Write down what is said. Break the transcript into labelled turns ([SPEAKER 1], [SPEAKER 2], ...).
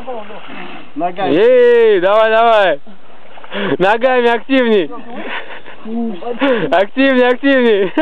[SPEAKER 1] не. Ногами.
[SPEAKER 2] Эй, давай, давай. Ногами активней. Ну, активней, активней.